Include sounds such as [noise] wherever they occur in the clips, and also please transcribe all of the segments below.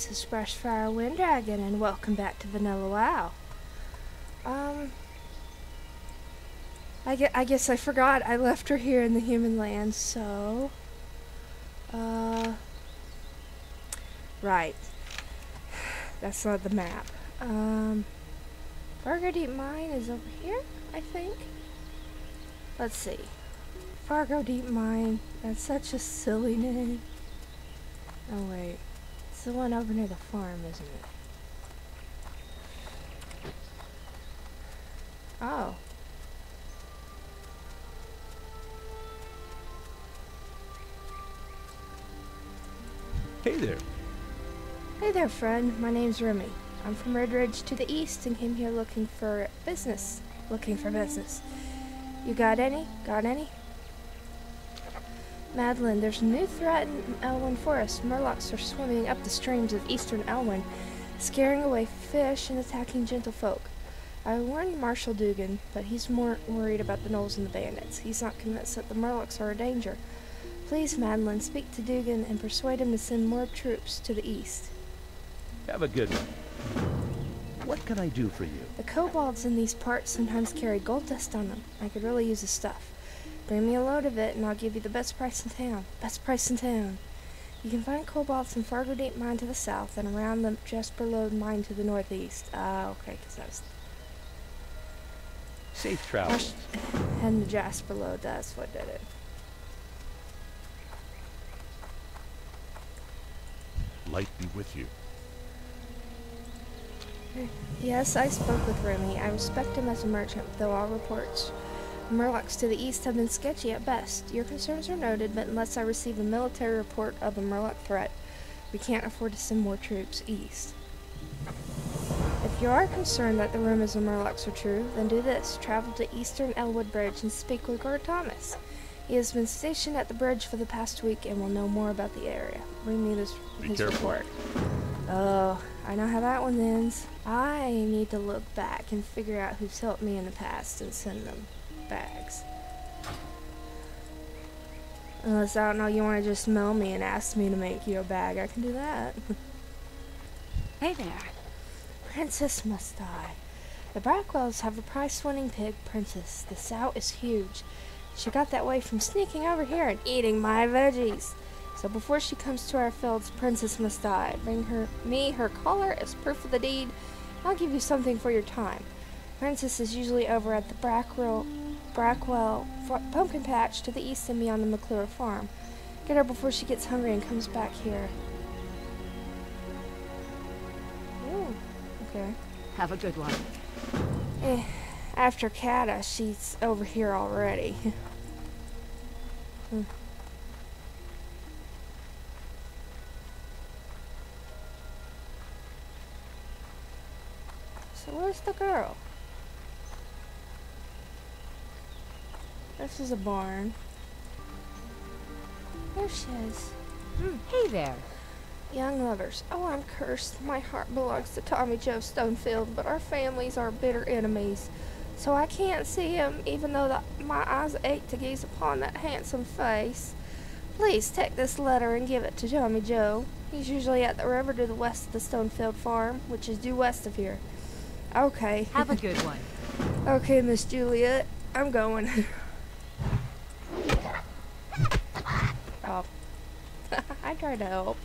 This is Brushfire Wyndragon, and welcome back to Vanilla WoW. Um, I, gue- I guess I forgot I left her here in the human land, so... Uh... Right. That's not the map. Um... Fargodeep Mine is over here, I think? Let's see. Fargodeep Mine. That's such a silly name. Oh, wait. It's the one over near the farm, isn't it? Oh. Hey there. Hey there, friend. My name's Remy. I'm from Redridge to the east and came here looking for business. Looking for business. You got any? Got any? Maddileine, there's a new threat in Elwynn Forest. Murlocs are swimming up the streams of eastern Elwynn, scaring away fish and attacking gentlefolk. I warned Marshal Dugan, but he's more worried about the gnolls and the bandits. He's not convinced that the Murlocs are a danger. Please, Maddileine, speak to Dugan and persuade him to send more troops to the east. Have a good one. What can I do for you? The kobolds in these parts sometimes carry gold dust on them. I could really use the stuff. Bring me a load of it, and I'll give you the best price in town. Best price in town. You can find kobolds in Fargodeep Mine to the south and around the Jasper Lode Mine to the northeast. Ah, okay, because was Safe travels. and the Jasper Lode. That's what did it. Light be with you. Yes, I spoke with Remy. I respect him as a merchant, though all reports Murlocs to the east have been sketchy at best. Your concerns are noted, but unless I receive a military report of a Murloc threat, we can't afford to send more troops east. If you are concerned that the rumors of Murlocs are true, then do this. Travel to Eastern Elwood Bridge and speak with Guard Thomas. He has been stationed at the bridge for the past week and will know more about the area. Bring me this, Be his careful. report. Oh, I know how that one ends. I need to look back and figure out who's helped me in the past and send them bags. Unless I don't know, you want to just smell me and ask me to make you a bag, I can do that. [laughs] Hey there. Princess must die. The Brackwells have a prize-winning pig, Princess. The sow is huge. She got that way from sneaking over here and eating my veggies. So before she comes to our fields, Princess must die. Bring her me her collar as proof of the deed. I'll give you something for your time. Princess is usually over at the Brackwell, Brackwell pumpkin patch to the east of me on the Maclure farm. Get her before she gets hungry and comes back here. Ooh, okay. Have a good one. Eh, after Kata, she's over here already. [laughs] Hmm. So where's the girl? This is a barn. There she is. Hmm. Hey there. Young lovers. Oh, I'm cursed. My heart belongs to Tommy Joe Stonefield, but our families are bitter enemies. So I can't see him, even though the, my eyes ache to gaze upon that handsome face. Please take this letter and give it to Tommy Joe. He's usually at the river to the west of the Stonefield farm, which is due west of here. Okay. Have a [laughs] good one. okay, Miss Juliet. I'm going. [laughs] oh. I tried to help.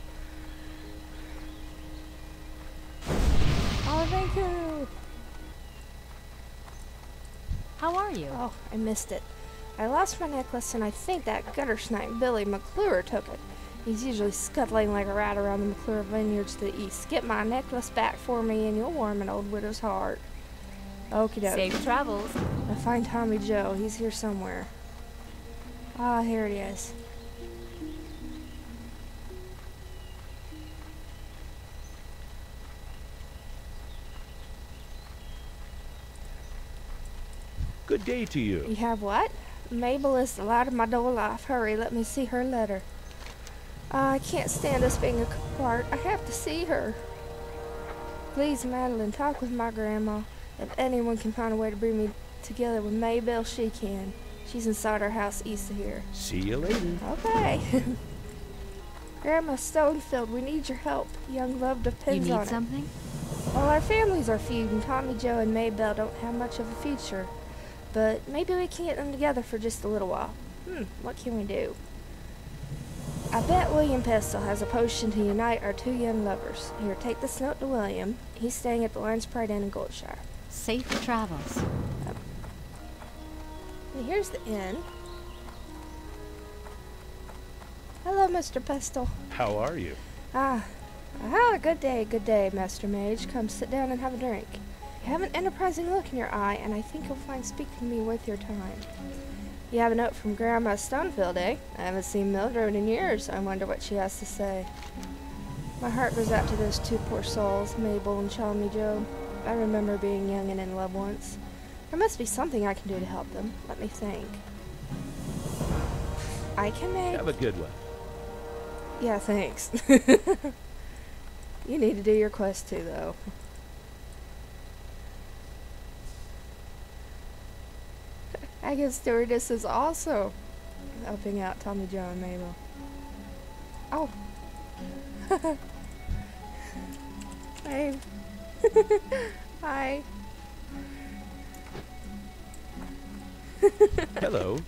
Oh, thank you. How are you? Oh, I missed it. I lost my necklace, and I think that gutter snipe Billy Maclure took it. He's usually scuttling like a rat around the Maclure vineyards to the east. Get my necklace back for me, and you'll warm an old widow's heart. Okie doke. Safe travels. I find Tommy Joe. He's here somewhere. Ah, here it is. Good day to you. You have what? Maybell is the light of my door life. Hurry, let me see her letter. Ah, I can't stand us being apart. I have to see her. Please, Maddileine, talk with my grandma. If anyone can find a way to bring me together with Maybell, she can. She's inside our house east of here. See you later. Okay. [laughs] Grandma Stonefield, we need your help. Young love You depends need on it. something? Well, our families are feuding. Tommy Joe and Maybelle don't have much of a future. But maybe we can get them together for just a little while. Hmm, what can we do? I bet William Pestle has a potion to unite our two young lovers. Here, take this note to William. He's staying at the Lions Pride Inn in Goldshire. Safe travels. And here's the inn. Hello, Mr. Pestle. How are you? Ah, ah, good day, good day, Master Mage. Come sit down and have a drink. You have an enterprising look in your eye, and I think you'll find speaking to me worth your time. You have a note from Grandma Stonefield, eh? I haven't seen Mildred in years. I wonder what she has to say. My heart goes out to those two poor souls, Maybell and Chalmy Joe. I remember being young and in love once. There must be something I can do to help them. Let me think. I can make. Have a good one. Yeah, thanks. [laughs] you need to do your quest too, though. I guess stewardess is also helping out Tommy Joe and Maybell. Oh. [laughs] Babe. [laughs] Hi. Hello. [laughs]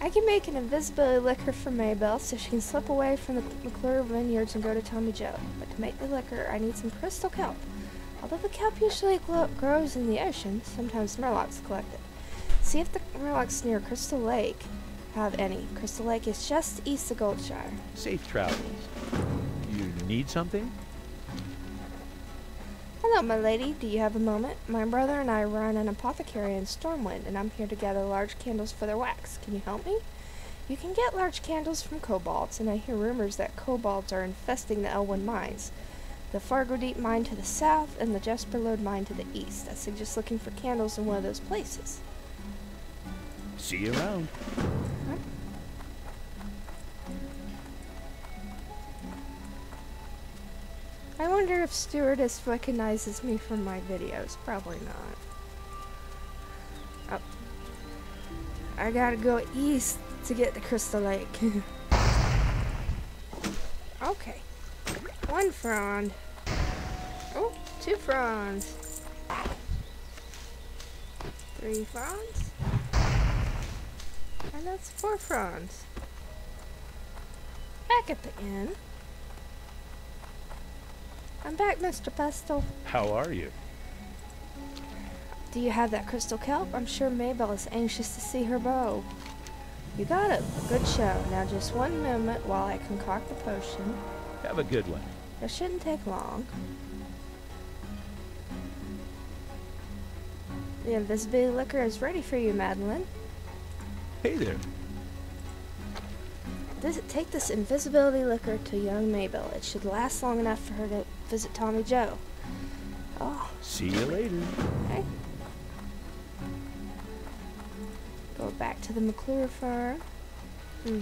I can make an invisibility liquor for Maybell so she can slip away from the Maclure vineyards and go to Tommy Joe. But to make the liquor, I need some crystal kelp. Although the kelp usually grows in the ocean, sometimes Murlocs collect it. See if the Murlocs near Crystal Lake have any. Crystal Lake is just east of Goldshire. Safe travels. You need something? Hello, my lady. Do you have a moment? My brother and I run an apothecary in Stormwind, and I'm here to gather large candles for their wax. Can you help me? You can get large candles from kobolds, and I hear rumors that kobolds are infesting the Elwynn mines. The Fargodeep mine to the south, and the Jasper Lode mine to the east. I suggest looking for candles in one of those places. See you around. I wonder if Stewardess recognizes me from my videos. Probably not. Oh. I gotta go east to get to Crystal Lake. [laughs] okay. One frond. Two fronds. Three fronds. And that's four fronds. Back at the inn. I'm back, Mr. Pestle. How are you? Do you have that crystal kelp? I'm sure Maybell is anxious to see her bow. You got it. Good show. Now just one moment while I concoct the potion. Have a good one. It shouldn't take long. The invisibility liquor is ready for you, Maddileine. Hey there. This, take this invisibility liquor to young Maybell. It should last long enough for her to visit Tommy Joe. Oh, See you later. okay. Go back to the Maclure farm. Hmm.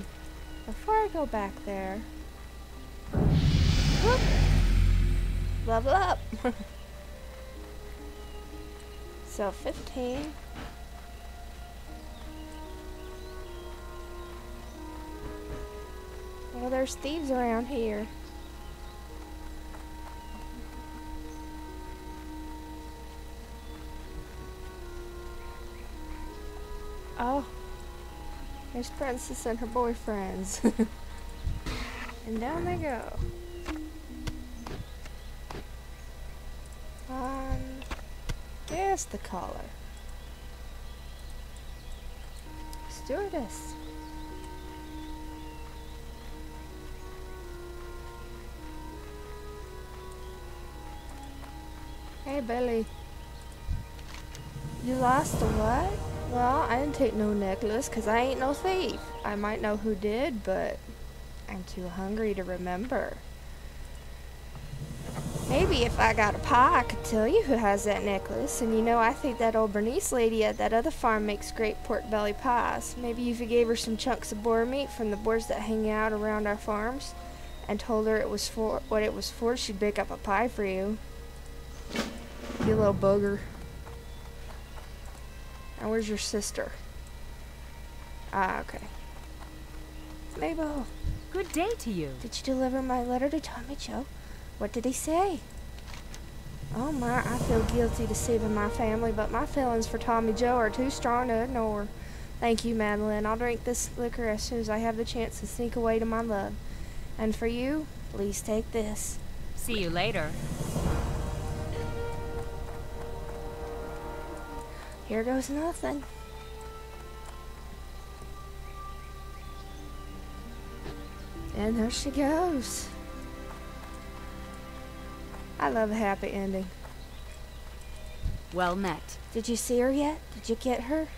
Before I go back there, whoop, level up. [laughs] so 15. Well, there's thieves around here. Oh, there's Princess and her boyfriends. [laughs] and down they go. There's the collar. Stewardess. Hey, Billy. You lost a what? Well, I didn't take no necklace 'cause I ain't no thief. I might know who did, but I'm too hungry to remember. Maybe if I got a pie, I could tell you who has that necklace. And you know, I think that old Bernice lady at that other farm makes great pork belly pies. Maybe if you gave her some chunks of boar meat from the boars that hang out around our farms, and told her it was for what it was for, she'd bake up a pie for you. You little booger. Now, where's your sister? Ah, okay. Maybell, Good day to you. did you deliver my letter to Tommy Joe? What did he say? Oh my, I feel guilty deceiving my family, but my feelings for Tommy Joe are too strong to ignore. Thank you, Maddileine. I'll drink this liquor as soon as I have the chance to sneak away to my love. And for you, please take this. See you later. Here goes nothing. And there she goes. I love a happy ending. Well met. Did you see her yet? Did you get her?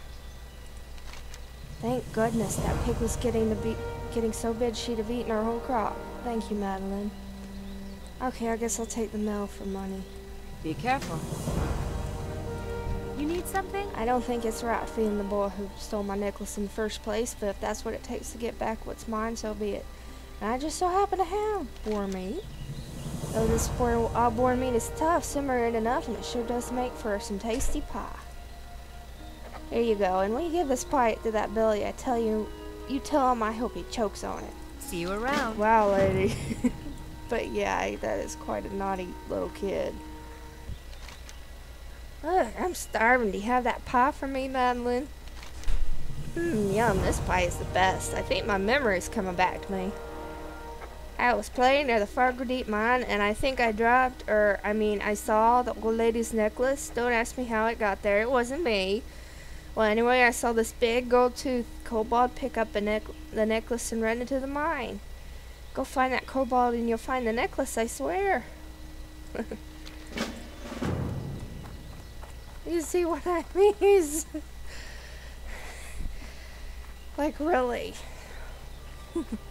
Thank goodness that pig was getting to be getting so big she'd have eaten our whole crop. Thank you, Maddileine. Okay, I guess I'll take the mail for money. Be careful. You need something? I don't think it's right feeding the boy who stole my necklace in the first place, but if that's what it takes to get back what's mine, so be it. And I just so happen to have boar meat. Though this poor boar meat is tough, simmer it enough, and it sure does make for some tasty pie. There you go. And when you give this pie to that Billy, I tell you, you tell him I hope he chokes on it. See you around. Wow, lady. [laughs] but yeah, that is quite a naughty little kid. Ugh, I'm starving. Do you have that pie for me, Maddileine? Mmm, yum. This pie is the best. I think my memory's coming back to me. I was playing near the Fargodeep mine, and I think I dropped, or I mean, I saw the old lady's necklace. Don't ask me how it got there. It wasn't me. Well, anyway, I saw this big gold tooth kobold pick up nec- the necklace and run into the mine. Go find that kobold and you'll find the necklace, I swear. [laughs] you see what I mean? [laughs] like, really? [laughs]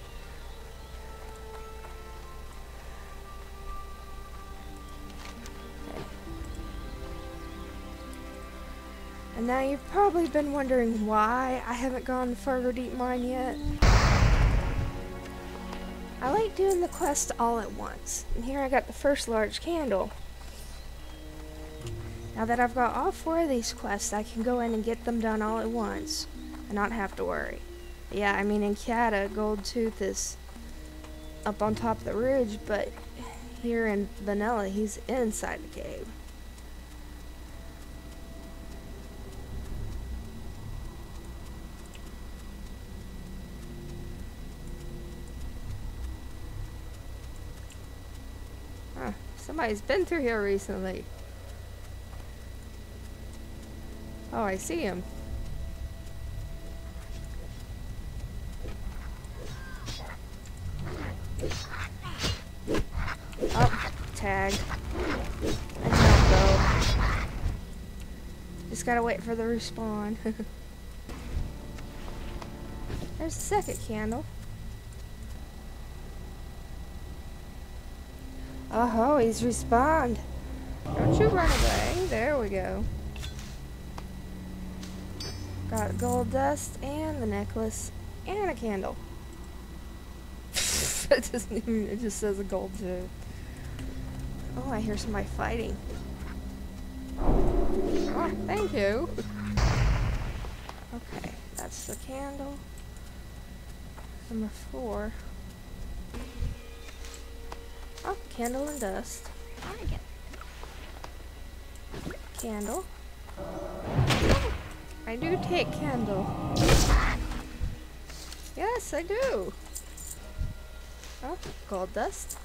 And now you've probably been wondering why I haven't gone Fargodeep Mine yet. I like doing the quest all at once. And here I got the first large candle. Now that I've got all four of these quests, I can go in and get them done all at once and not have to worry. Yeah, I mean in Kata, Goldtooth is up on top of the ridge, but here in Vanilla, he's inside the cave. Somebody's been through here recently. Oh, I see him. Oh, go. Just gotta wait for the respawn. [laughs] There's the second candle. Oh, he's respawned. Don't you run away. There we go. Got gold dust and the necklace and a candle. [laughs] it doesn't even, it just says a gold tooth. Oh, I hear somebody fighting. Oh, thank you. Okay, that's the candle. Number four. Oh, candle and dust. Candle. I do take candle. Yes, I do. Oh, gold dust.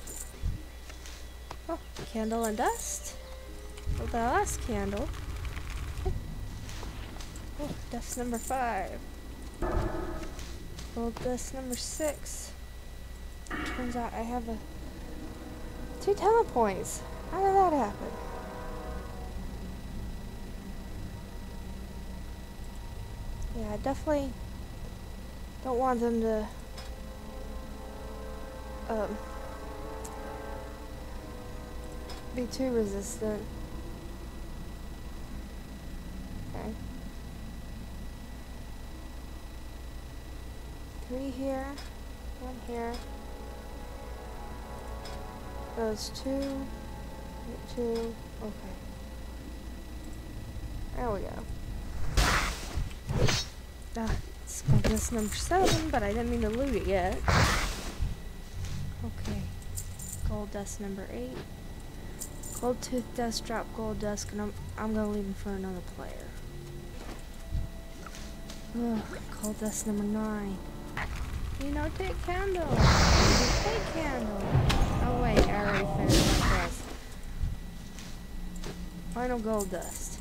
Oh, candle and dust. Oh, the last candle. Oh, dust number five. Gold dust number six. Turns out I have a two talent. How did that happen? Yeah, I definitely don't want them to um, be too resistant. Okay. Three here, one here. Those two, two, okay. There we go. Ah, It's gold dust number seven, but I didn't mean to loot it yet. Okay. Gold dust number eight. Gold tooth dust, drop gold dust, and I'm, I'm gonna leave them for another player. Ugh, gold dust number nine. You know, take candle. Take candle. Wait, I already finished my quest. Final gold dust.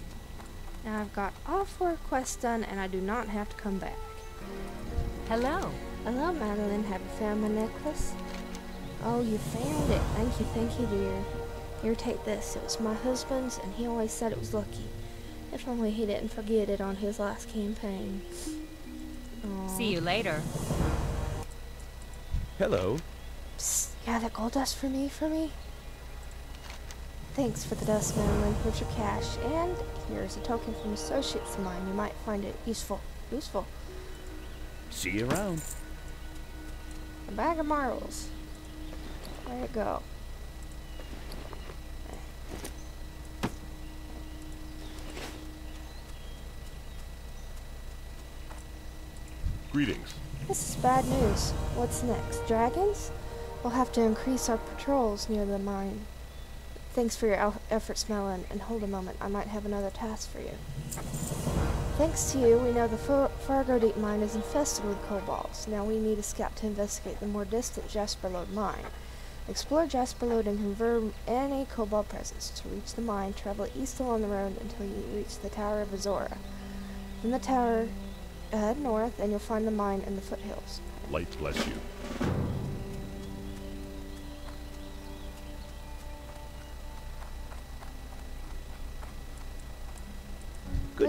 Now I've got all four quests done and I do not have to come back. Hello. Hello, Maddileine. Have you found my necklace? Oh, you found it. Thank you, thank you, dear. Here, take this. It was my husband's, and he always said it was lucky. If only he didn't forget it on his last campaign. Aw. See you later. Hello. Psst, you have that gold dust for me, for me? Thanks for the dust, Maddileine. Here's your cash, and here's a token from associates of mine. You might find it useful. Useful. See you around. A bag of marbles. Where'd it go? Greetings. This is bad news. What's next? Dragons? We'll have to increase our patrols near the mine. Thanks for your efforts, Melon. And hold a moment, I might have another task for you. Thanks to you, we know the Far- Fargodeep mine is infested with kobolds. Now we need a scout to investigate the more distant Jasper Lode mine. Explore Jasper Lode and confirm any kobold presence. To reach the mine, travel east along the road until you reach the Tower of Azora. From the tower, head north, and you'll find the mine in the foothills. Light bless you.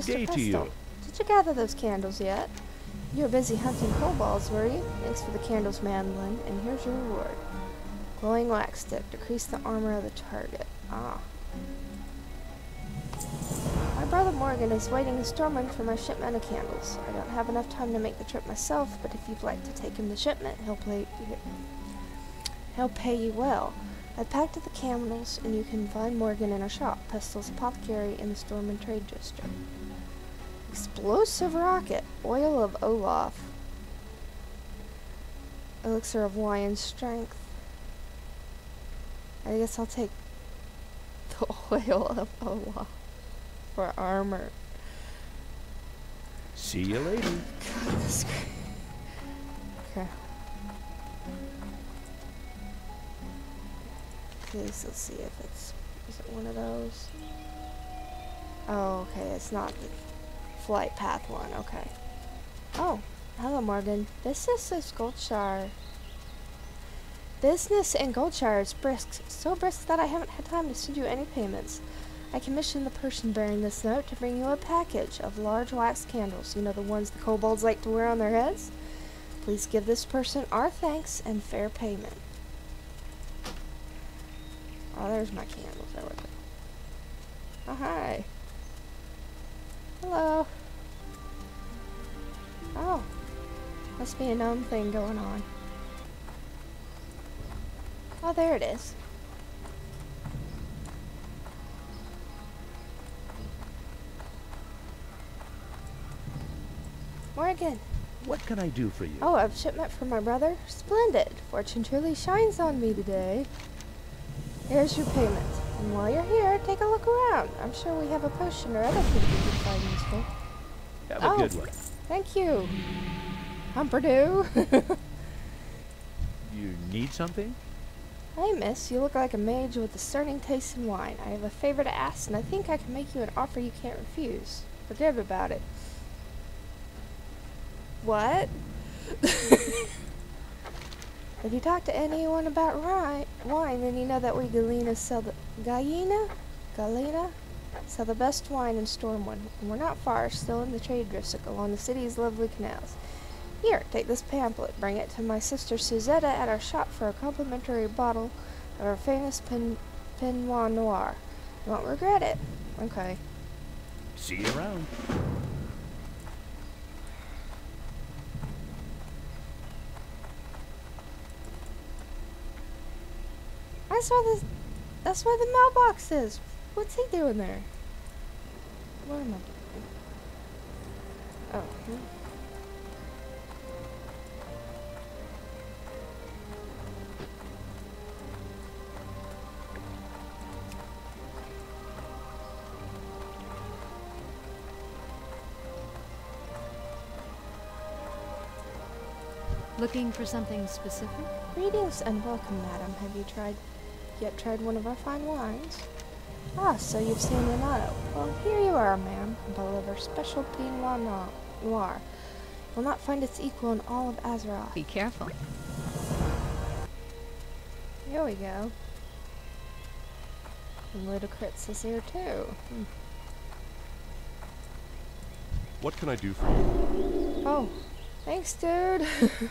Good Mr. day to you. Did you gather those candles yet? You were busy hunting kobolds, were you? Thanks for the candles, Mandolin, and here's your reward. Glowing wax stick. Decrease the armor of the target. Ah. My brother Morgan is waiting in Stormwind for my shipment of candles. I don't have enough time to make the trip myself, but if you'd like to take him the shipment, he'll play he'll pay you well. I packed up the candles, and you can find Morgan in our shop, Pestle's Apothecary in the Stormwind Trade District. Explosive rocket. Oil of Olaf. Elixir of lion strength. I guess I'll take [laughs] the oil of Olaf for armor. See you later. God, this Okay. Please, let's see if it's. Is it one of those? Oh, okay. It's not the flight path one. Okay. Oh, hello, Morgan. Business is Goldshire. Business in Goldshire is brisk. So brisk that I haven't had time to send you any payments. I commissioned the person bearing this note to bring you a package of large wax candles. You know the ones the kobolds like to wear on their heads? Please give this person our thanks and fair payment. Oh, there's my candles. There we go. Oh, hi. Hello. Oh. Must be a gnome thing going on. Oh, there it is. Morgan. What can I do for you? Oh, a shipment for my brother? Splendid. Fortune truly shines on me today. Here's your payment. And while you're here, take a look around. I'm sure we have a potion or other thing you can find useful. Have a oh. good one. Thank you. Humperdoo. [laughs] You need something? Hey, miss, you look like a mage with discerning taste in wine. I have a favor to ask, and I think I can make you an offer you can't refuse. Forgive about it. What? [laughs] if you talk to anyone about ri- wine, then you know that we Gallina sell the Gallina, Gallina, sell the best wine in Stormwind, and we're not far, still in the trade district along the city's lovely canals. Here, take this pamphlet. Bring it to my sister Suzetta at our shop for a complimentary bottle of our famous Pin- Pinot Noir. You won't regret it. Okay. See you around. That's where the that's where the mailbox is. What's he doing there? Where am I? Oh. Hmm. Looking for something specific? Greetings and welcome, madam. Have you tried yet tried one of our fine wines? Ah, so you've seen Renato. Well, here you are, ma'am. A bottle of our special Pinot Noir. You'll not find its equal in all of Azeroth. Be careful. Here we go. And Ludacris is here too. Hmm. What can I do for you? Oh, thanks, dude. [laughs]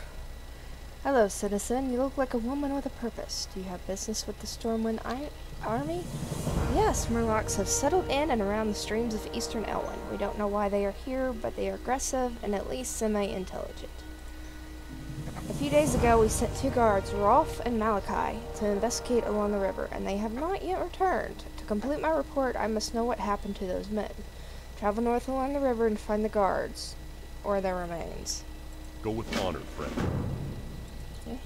Hello, citizen. You look like a woman with a purpose. Do you have business with the Stormwind Army? Yes, Murlocs have settled in and around the streams of eastern Elwynn. We don't know why they are here, but they are aggressive and at least semi-intelligent. A few days ago, we sent two guards, Rolf and Malachi, to investigate along the river, and they have not yet returned. To complete my report, I must know what happened to those men. Travel north along the river and find the guards, or their remains. Go with honor, friend.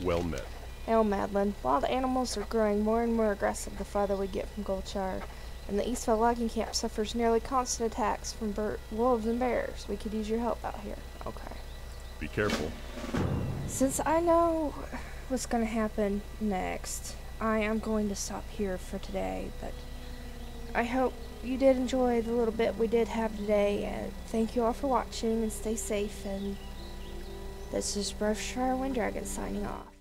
Well met. Oh, Maddileine, wild animals are growing more and more aggressive the farther we get from Goldshire, and the Eastvale logging camp suffers nearly constant attacks from bir- wolves and bears. We could use your help out here. Okay. Be careful. Since I know what's going to happen next, I am going to stop here for today, but I hope you did enjoy the little bit we did have today, and thank you all for watching, and stay safe, and this is Brofshire Wyndragon signing off.